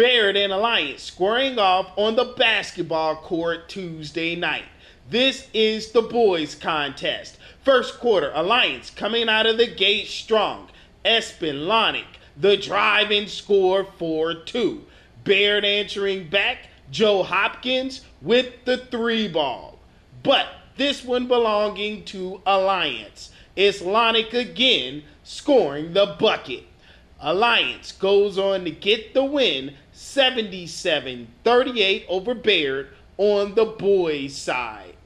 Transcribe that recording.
Bayard and Alliance squaring off on the basketball court Tuesday night. This is the boys' contest. First quarter, Alliance coming out of the gate strong. Espen Lonick, the drive and score 4 2. Bayard answering back, Joe Hopkins with the three ball. But this one belonging to Alliance. It's Lonick again scoring the bucket. Alliance goes on to get the win 77 38 over Bayard on the boys' side.